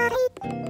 Bye.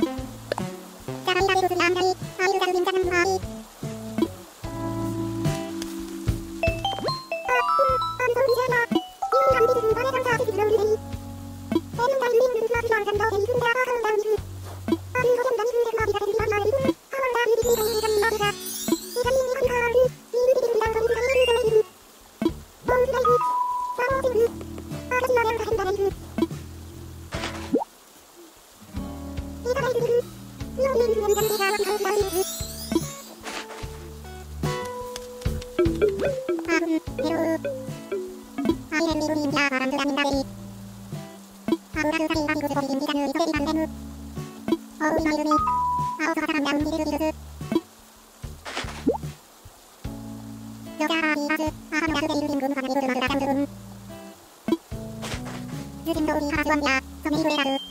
유진도 우리 하수원이야. 정리를 해라.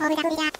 フールダフリア